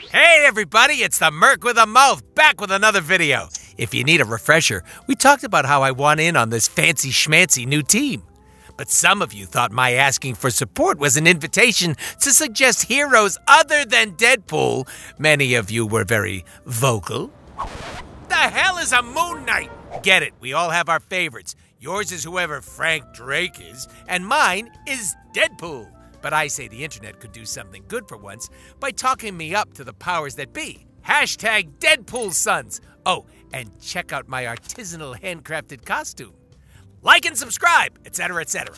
Hey everybody, it's the Merc with a Mouth back with another video. If you need a refresher, we talked about how I want in on this fancy schmancy new team. But some of you thought my asking for support was an invitation to suggest heroes other than Deadpool. Many of you were very vocal. The hell is a Moon Knight? Get it, we all have our favorites. Yours is whoever Frank Drake is, and mine is Deadpool. But I say the internet could do something good for once by talking me up to the powers that be. Hashtag Deadpool Suns. Oh, and check out my artisanal handcrafted costume. Like and subscribe, etc., etc.